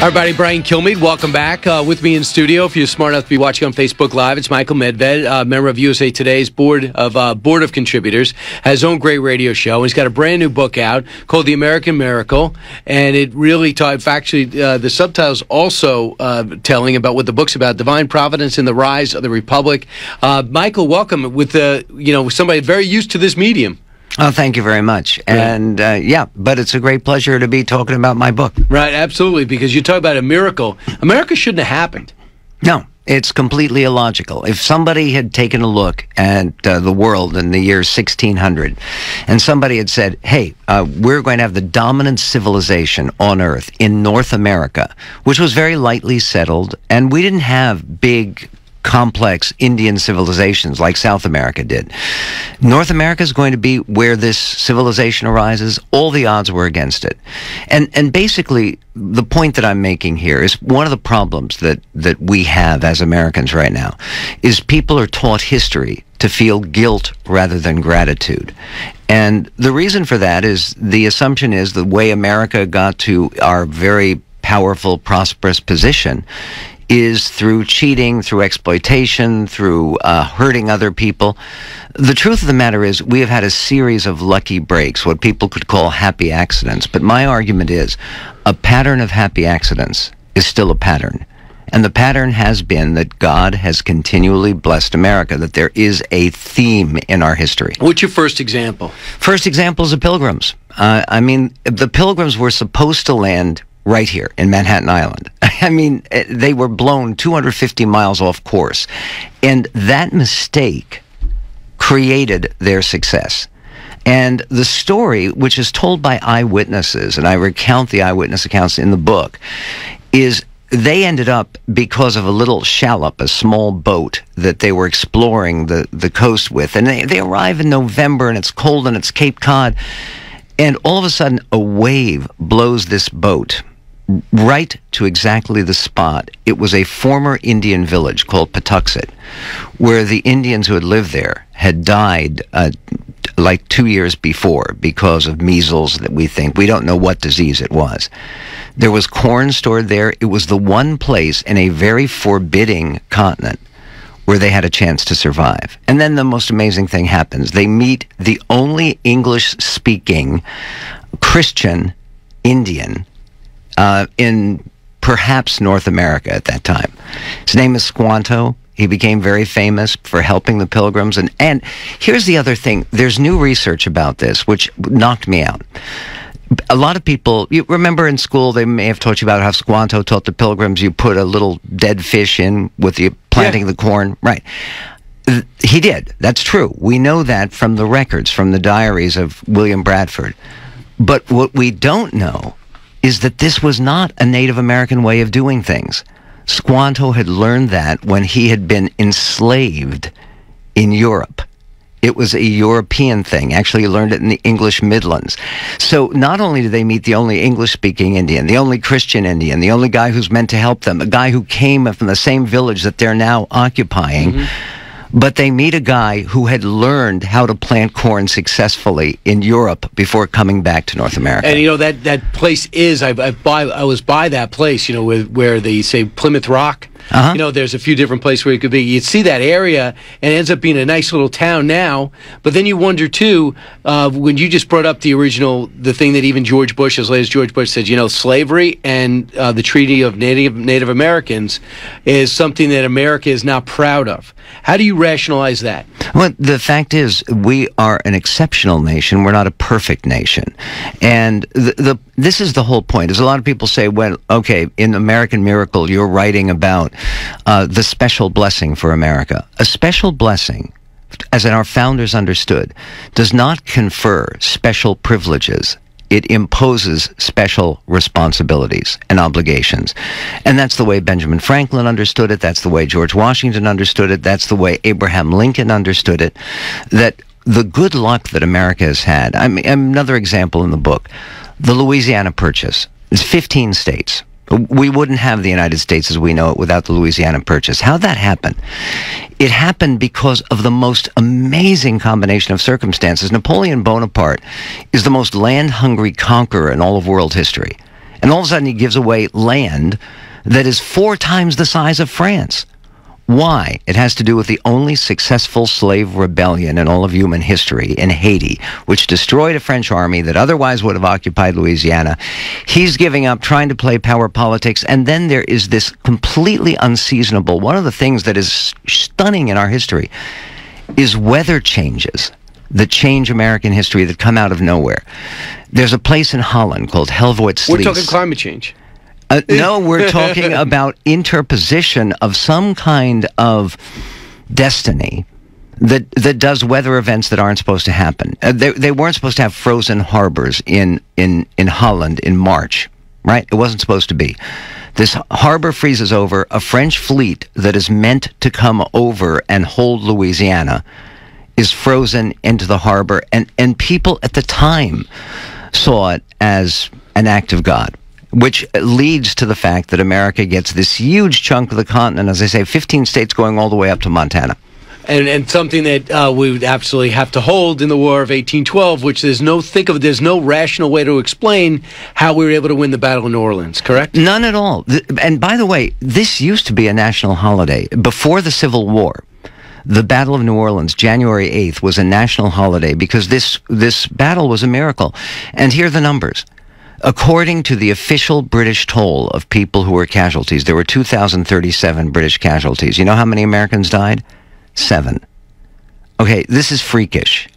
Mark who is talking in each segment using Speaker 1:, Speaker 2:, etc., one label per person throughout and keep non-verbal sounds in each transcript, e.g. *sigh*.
Speaker 1: Everybody, Brian Kilmeade, welcome back. Uh, with me in studio, if you're smart enough to be watching on Facebook Live, it's Michael Medved, uh, member of USA Today's board of uh, board of contributors, has his own great radio show. He's got a brand new book out called The American Miracle, and it really talks. Actually, uh, the subtitles also uh, telling about what the book's about: divine providence and the rise of the republic. Uh, Michael, welcome with the you know somebody very used to this medium.
Speaker 2: Oh, thank you very much. And uh, yeah, but it's a great pleasure to be talking about my book.
Speaker 1: Right, absolutely, because you talk about a miracle. America shouldn't have happened.
Speaker 2: No, it's completely illogical. If somebody had taken a look at uh, the world in the year 1600 and somebody had said, hey, uh, we're going to have the dominant civilization on Earth in North America, which was very lightly settled, and we didn't have big complex Indian civilizations like South America did. North America is going to be where this civilization arises. All the odds were against it. And and basically the point that I'm making here is one of the problems that that we have as Americans right now is people are taught history to feel guilt rather than gratitude. And the reason for that is the assumption is the way America got to our very powerful, prosperous position is through cheating, through exploitation, through uh, hurting other people. The truth of the matter is, we have had a series of lucky breaks, what people could call happy accidents. But my argument is, a pattern of happy accidents is still a pattern. And the pattern has been that God has continually blessed America, that there is a theme in our history.
Speaker 1: What's your first example?
Speaker 2: First example is the Pilgrims. Uh, I mean, the Pilgrims were supposed to land right here in Manhattan Island. *laughs* I mean, eh, they were blown 250 miles off course. And that mistake created their success. And the story, which is told by eyewitnesses, and I recount the eyewitness accounts in the book, is they ended up because of a little shallop, a small boat that they were exploring the, the coast with. And they, they arrive in November and it's cold and it's Cape Cod. And all of a sudden, a wave blows this boat right to exactly the spot. It was a former Indian village called Patuxet, where the Indians who had lived there had died uh, like two years before because of measles that we think. We don't know what disease it was. There was corn stored there. It was the one place in a very forbidding continent where they had a chance to survive. And then the most amazing thing happens. They meet the only English speaking Christian Indian uh, in perhaps North America at that time. His name is Squanto. He became very famous for helping the pilgrims. And, and here's the other thing there's new research about this, which knocked me out. A lot of people, you remember in school, they may have taught you about how Squanto taught the pilgrims you put a little dead fish in with the planting yeah. the corn. Right. He did. That's true. We know that from the records, from the diaries of William Bradford. But what we don't know is that this was not a Native American way of doing things. Squanto had learned that when he had been enslaved in Europe. It was a European thing. Actually, he learned it in the English Midlands. So not only did they meet the only English speaking Indian, the only Christian Indian, the only guy who's meant to help them, a guy who came from the same village that they're now occupying. Mm-hmm but they meet a guy who had learned how to plant corn successfully in Europe before coming back to North America.
Speaker 1: And you know that that place is I I, I was by that place, you know, where they say Plymouth Rock. Uh-huh. You know, there's a few different places where you could be. You'd see that area, and it ends up being a nice little town now. But then you wonder too, uh, when you just brought up the original, the thing that even George Bush, as late as George Bush said, you know, slavery and uh, the Treaty of Native Native Americans is something that America is not proud of. How do you rationalize that?
Speaker 2: Well, the fact is, we are an exceptional nation. We're not a perfect nation, and the, the this is the whole point. Is a lot of people say, well, okay, in American Miracle, you're writing about uh, the special blessing for America. A special blessing as our founders understood, does not confer special privileges it imposes special responsibilities and obligations. And that's the way Benjamin Franklin understood it. That's the way George Washington understood it. That's the way Abraham Lincoln understood it. That the good luck that America has had, I mean, another example in the book, the Louisiana Purchase. It's 15 states. We wouldn't have the United States as we know it without the Louisiana Purchase. How'd that happen? It happened because of the most amazing combination of circumstances. Napoleon Bonaparte is the most land hungry conqueror in all of world history. And all of a sudden he gives away land that is four times the size of France. Why? It has to do with the only successful slave rebellion in all of human history in Haiti, which destroyed a French army that otherwise would have occupied Louisiana. He's giving up, trying to play power politics, and then there is this completely unseasonable. One of the things that is stunning in our history is weather changes that change American history that come out of nowhere. There's a place in Holland called Helvoetsluis.
Speaker 1: We're talking climate change.
Speaker 2: Uh, *laughs* no, we're talking about interposition of some kind of destiny that that does weather events that aren't supposed to happen. Uh, they they weren't supposed to have frozen harbors in in in Holland in March, right? It wasn't supposed to be. This harbor freezes over. A French fleet that is meant to come over and hold Louisiana is frozen into the harbor, and and people at the time saw it as an act of God which leads to the fact that America gets this huge chunk of the continent, as I say, 15 states going all the way up to Montana.
Speaker 1: And, and something that uh, we would absolutely have to hold in the War of 1812, which there's no think of, there's no rational way to explain how we were able to win the Battle of New Orleans. Correct?
Speaker 2: None at all. And by the way, this used to be a national holiday before the Civil War the Battle of New Orleans, January 8th, was a national holiday because this, this battle was a miracle. And here are the numbers. According to the official British toll of people who were casualties, there were 2,037 British casualties. You know how many Americans died? Seven. Okay, this is freakish.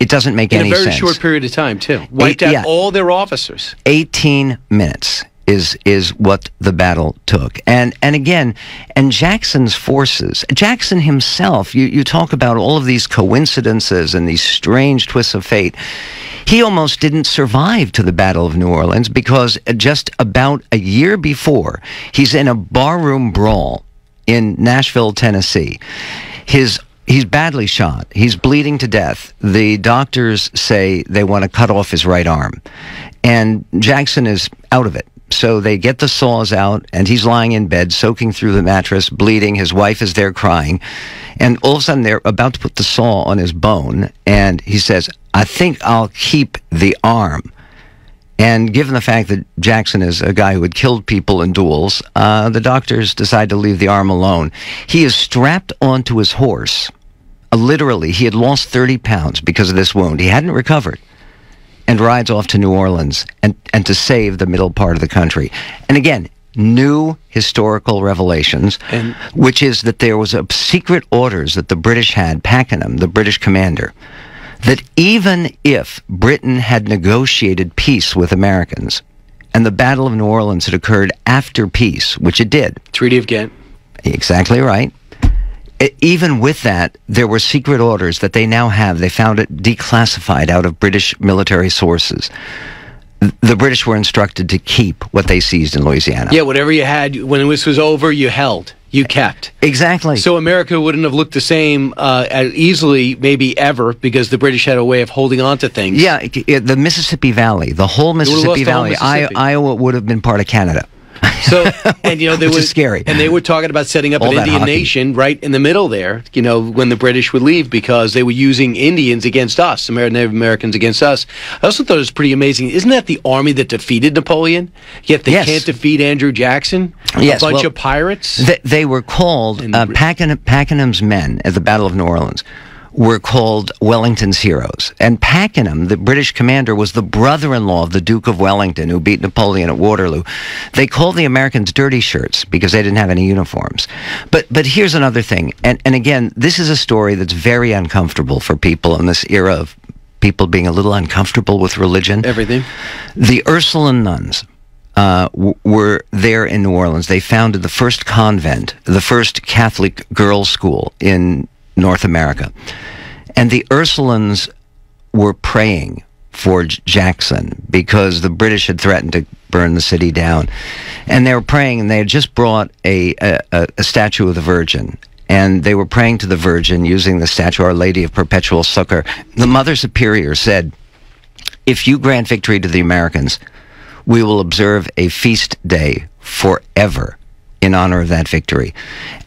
Speaker 2: It doesn't make
Speaker 1: In
Speaker 2: any sense.
Speaker 1: In a very short period of time, too. Wiped Eight, out yeah. all their officers.
Speaker 2: 18 minutes is is what the battle took. And and again, and Jackson's forces, Jackson himself, you, you talk about all of these coincidences and these strange twists of fate. He almost didn't survive to the Battle of New Orleans because just about a year before, he's in a barroom brawl in Nashville, Tennessee. His he's badly shot. He's bleeding to death. The doctors say they want to cut off his right arm. And Jackson is out of it. So they get the saws out, and he's lying in bed, soaking through the mattress, bleeding. His wife is there crying. And all of a sudden, they're about to put the saw on his bone. And he says, I think I'll keep the arm. And given the fact that Jackson is a guy who had killed people in duels, uh, the doctors decide to leave the arm alone. He is strapped onto his horse. Uh, literally, he had lost 30 pounds because of this wound. He hadn't recovered and rides off to New Orleans and, and to save the middle part of the country. And again, new historical revelations, and which is that there was a secret orders that the British had, Pakenham, the British commander, that even if Britain had negotiated peace with Americans, and the Battle of New Orleans had occurred after peace, which it did.
Speaker 1: Treaty of Ghent.
Speaker 2: Exactly right even with that, there were secret orders that they now have. They found it declassified out of British military sources. The British were instructed to keep what they seized in Louisiana.
Speaker 1: Yeah, whatever you had when this was over, you held, you kept.
Speaker 2: Exactly.
Speaker 1: So America wouldn't have looked the same uh, easily, maybe ever, because the British had a way of holding on to things.
Speaker 2: Yeah, the Mississippi Valley, the whole Mississippi Valley, Mississippi. I, Iowa would have been part of Canada.
Speaker 1: So, *laughs* and you know, there was
Speaker 2: scary,
Speaker 1: and they were talking about setting up All an Indian hockey. nation right in the middle there. You know, when the British would leave because they were using Indians against us, Native Americans against us. I also thought it was pretty amazing. Isn't that the army that defeated Napoleon? Yet they yes. can't defeat Andrew Jackson.
Speaker 2: Yes,
Speaker 1: a bunch
Speaker 2: well,
Speaker 1: of pirates.
Speaker 2: They, they were called uh, Pakenham's men at the Battle of New Orleans were called Wellington's heroes. And Pakenham, the British commander, was the brother in law of the Duke of Wellington, who beat Napoleon at Waterloo. They called the Americans dirty shirts because they didn't have any uniforms. But, but here's another thing. And, and again, this is a story that's very uncomfortable for people in this era of people being a little uncomfortable with religion.
Speaker 1: Everything.
Speaker 2: The Ursuline nuns. Uh, w- were there in New Orleans. They founded the first convent, the first Catholic girls' school in North America. And the Ursulines were praying for Jackson because the British had threatened to burn the city down. And they were praying, and they had just brought a, a, a statue of the Virgin. And they were praying to the Virgin using the statue Our Lady of Perpetual Succor. The Mother Superior said, If you grant victory to the Americans, we will observe a feast day forever in honor of that victory.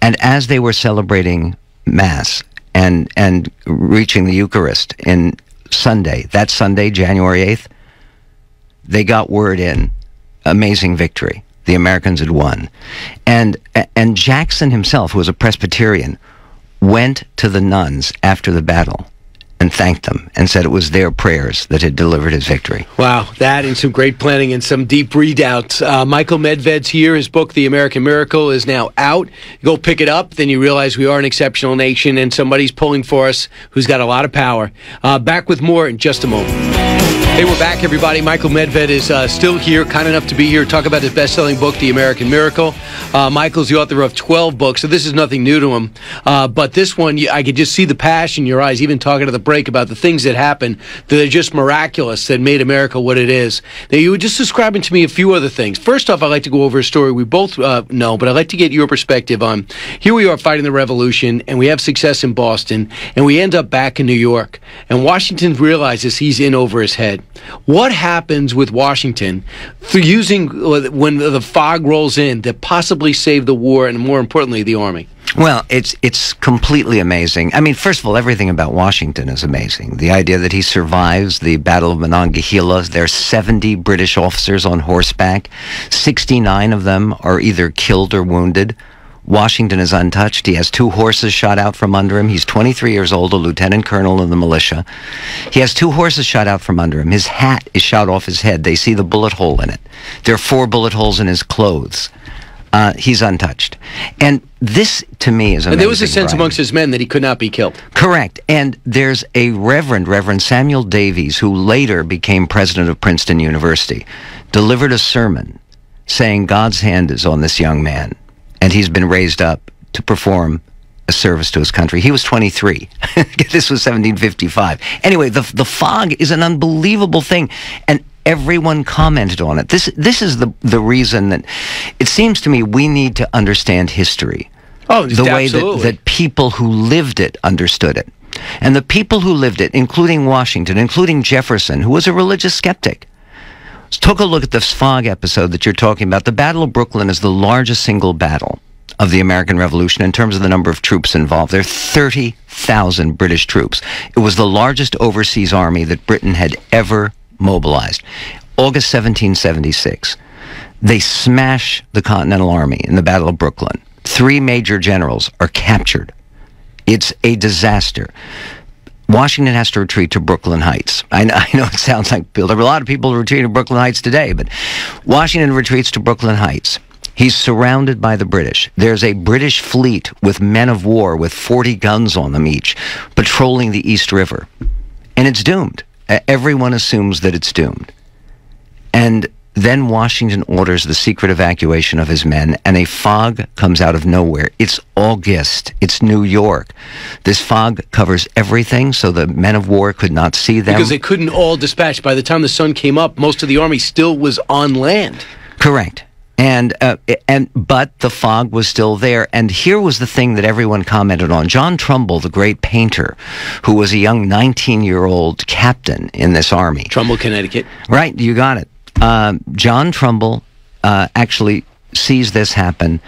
Speaker 2: And as they were celebrating Mass and and reaching the Eucharist in Sunday, that Sunday, January eighth, they got word in amazing victory. The Americans had won. And, and Jackson himself, who was a Presbyterian, went to the nuns after the battle and thanked them and said it was their prayers that had delivered his victory.
Speaker 1: Wow, that and some great planning and some deep readouts. Uh, Michael Medved's here. His book, The American Miracle, is now out. You go pick it up, then you realize we are an exceptional nation and somebody's pulling for us who's got a lot of power. Uh, back with more in just a moment. Hey, we're back, everybody. Michael Medved is uh, still here, kind enough to be here, talk about his best-selling book, The American Miracle. Uh, Michael's the author of 12 books, so this is nothing new to him. Uh, but this one, I could just see the passion in your eyes, even talking to the break about the things that happened that are just miraculous that made America what it is. Now, you were just describing to me a few other things. First off, I'd like to go over a story we both uh, know, but I'd like to get your perspective on. Here we are fighting the revolution, and we have success in Boston, and we end up back in New York, and Washington realizes he's in over his head. What happens with Washington through using uh, when the fog rolls in to possibly save the war and more importantly the army?
Speaker 2: Well, it's it's completely amazing. I mean, first of all, everything about Washington is amazing. The idea that he survives the Battle of Monongahela. There are 70 British officers on horseback. 69 of them are either killed or wounded. Washington is untouched. He has two horses shot out from under him. He's 23 years old, a lieutenant colonel in the militia. He has two horses shot out from under him. His hat is shot off his head. They see the bullet hole in it. There are four bullet holes in his clothes. Uh, he's untouched. And this, to me, is amazing.
Speaker 1: And there was a sense
Speaker 2: Brian.
Speaker 1: amongst his men that he could not be killed.
Speaker 2: Correct. And there's a reverend, Reverend Samuel Davies, who later became president of Princeton University, delivered a sermon saying God's hand is on this young man and he's been raised up to perform a service to his country. He was 23. *laughs* this was 1755. Anyway, the the fog is an unbelievable thing, and everyone commented on it. This this is the the reason that it seems to me we need to understand history.
Speaker 1: Oh,
Speaker 2: the way that, that people who lived it understood it. And the people who lived it, including Washington, including Jefferson, who was a religious skeptic, took a look at this fog episode that you're talking about. The Battle of Brooklyn is the largest single battle of the American Revolution in terms of the number of troops involved. There are 30,000 British troops. It was the largest overseas army that Britain had ever mobilized. August 1776. They smash the Continental Army in the Battle of Brooklyn. Three major generals are captured. It's a disaster. Washington has to retreat to Brooklyn Heights. I know, *laughs* I know it sounds like there are a lot of people retreating to Brooklyn Heights today, but Washington retreats to Brooklyn Heights. He's surrounded by the British. There's a British fleet with men of war with 40 guns on them each, patrolling the East River. And it's doomed. Everyone assumes that it's doomed. And then Washington orders the secret evacuation of his men, and a fog comes out of nowhere. It's August. It's New York. This fog covers everything, so the men of war could not see them.
Speaker 1: Because they couldn't all dispatch. By the time the sun came up, most of the army still was on land.
Speaker 2: Correct. And uh, and but the fog was still there. And here was the thing that everyone commented on. John Trumbull, the great painter, who was a young 19-year-old captain in this army.
Speaker 1: Trumbull, Connecticut.
Speaker 2: Right, you got it. Uh, John Trumbull uh, actually sees this happen,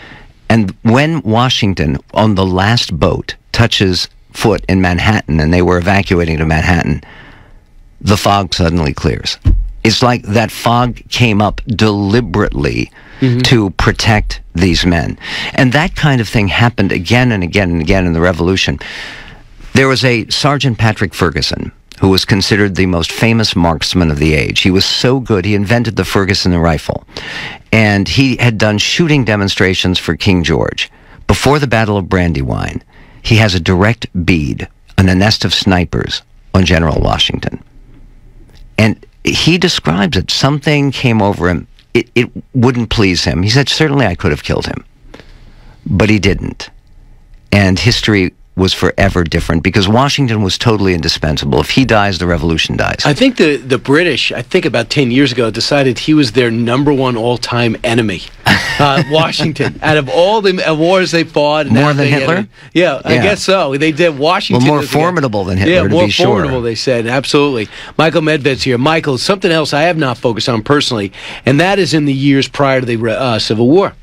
Speaker 2: and when Washington on the last boat touches foot in Manhattan, and they were evacuating to Manhattan, the fog suddenly clears. It's like that fog came up deliberately mm-hmm. to protect these men. And that kind of thing happened again and again and again in the Revolution. There was a Sergeant Patrick Ferguson who was considered the most famous marksman of the age. He was so good, he invented the Ferguson rifle. And he had done shooting demonstrations for King George. Before the Battle of Brandywine, he has a direct bead on a nest of snipers on General Washington. And he describes it. Something came over him. It, it wouldn't please him. He said, Certainly I could have killed him. But he didn't. And history was forever different because Washington was totally indispensable. If he dies, the revolution dies.
Speaker 1: I think the, the British, I think about 10 years ago, decided he was their number one all time enemy. *laughs* Uh, Washington. Out of all the wars they fought.
Speaker 2: More than Hitler?
Speaker 1: Yeah, yeah, I guess so. They did Washington.
Speaker 2: Well, more formidable than Hitler,
Speaker 1: Yeah, more
Speaker 2: formidable,
Speaker 1: sure. they said. Absolutely. Michael Medved's here. Michael, something else I have not focused on personally, and that is in the years prior to the uh, Civil War.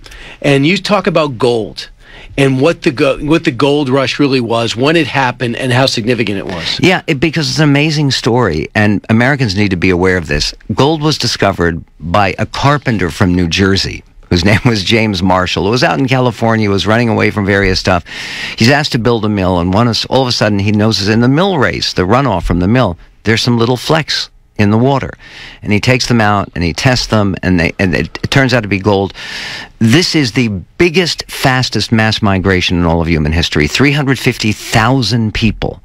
Speaker 1: And you talk about gold and what the go- what the gold rush really was, when it happened, and how significant it was.
Speaker 2: Yeah, it, because it's an amazing story, and Americans need to be aware of this. Gold was discovered by a carpenter from New Jersey whose *laughs* name was James Marshall, who was out in California, was running away from various stuff. He's asked to build a mill, and one all of a sudden he notices in the mill race, the runoff from the mill, there's some little flecks in the water. And he takes them out and he tests them, and, they, and it, it turns out to be gold. This is the biggest, fastest mass migration in all of human history 350,000 people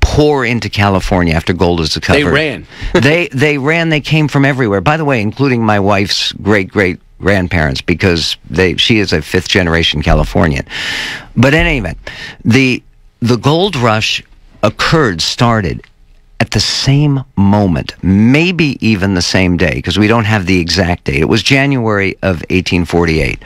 Speaker 2: pour into California after gold is discovered.
Speaker 1: They ran. *laughs*
Speaker 2: they they ran. They came from everywhere. By the way, including my wife's great great grandparents because they she is a fifth generation Californian. But in any event, the the gold rush occurred started at the same moment, maybe even the same day, because we don't have the exact date. It was January of 1848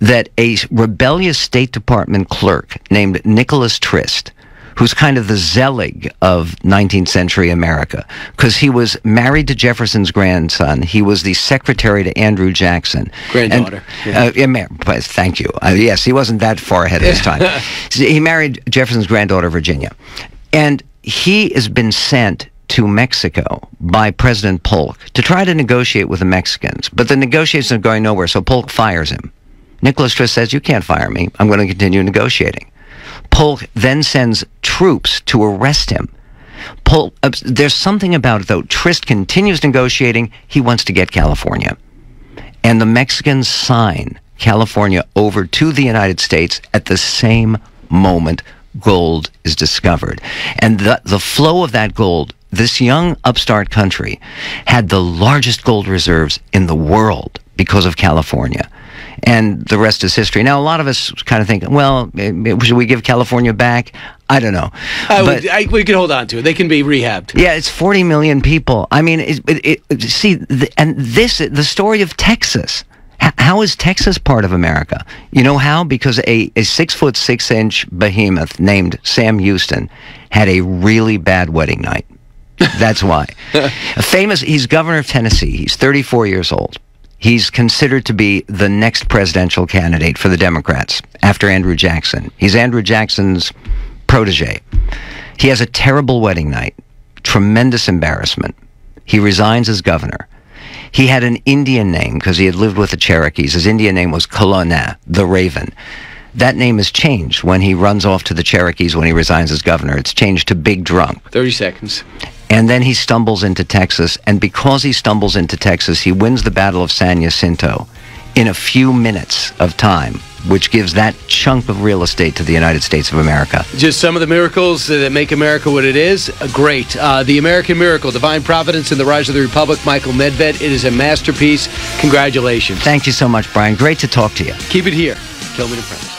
Speaker 2: that a rebellious State Department clerk named Nicholas Trist who's kind of the Zelig of 19th century America, because he was married to Jefferson's grandson. He was the secretary to Andrew Jackson.
Speaker 1: Granddaughter.
Speaker 2: And, yeah. Uh, thank you. Uh, yes, he wasn't that far ahead of his *laughs* time. he married Jefferson's granddaughter, Virginia. And he has been sent to Mexico by President Polk to try to negotiate with the Mexicans. But the negotiations are going nowhere, so Polk fires him. Nicholas Trist says, You can't fire me. I'm going to continue negotiating. Polk then sends troops to arrest him. Polk, uh, there's something about it, though. Trist continues negotiating. He wants to get California. And the Mexicans sign California over to the United States at the same moment gold is discovered. And the, the flow of that gold, this young upstart country had the largest gold reserves in the world because of California and the rest is history. Now, a lot of us kind of think, well, should we give California back? I don't know.
Speaker 1: Uh, but, I, we can hold on to it. They can be rehabbed.
Speaker 2: Yeah, it's 40 million people. I mean, it, it, it, see, the, and this, the story of Texas. How is Texas part of America? You know how? Because a, a six foot six inch behemoth named Sam Houston had a really bad wedding night. That's why. a *laughs* famous, he's governor of Tennessee. He's 34 years old. He's considered to be the next presidential candidate for the Democrats after Andrew Jackson. He's Andrew Jackson's protege. He has a terrible wedding night, tremendous embarrassment. He resigns as governor. He had an Indian name because he had lived with the Cherokees. His Indian name was Colonneh, the Raven. That name is changed when he runs off to the Cherokees when he resigns as governor. It's changed to Big Drunk.
Speaker 1: 30 seconds.
Speaker 2: And then he stumbles into Texas. And because he stumbles into Texas, he wins the Battle of San Jacinto in a few minutes of time, which gives that chunk of real estate to the United States of America.
Speaker 1: Just some of the miracles that make America what it is. Uh, great. Uh, the American Miracle, Divine Providence and the Rise of the Republic, Michael Medved. It is a masterpiece. Congratulations.
Speaker 2: Thank you so much, Brian. Great to talk to you.
Speaker 1: Keep it here. Kilmeade and Friends.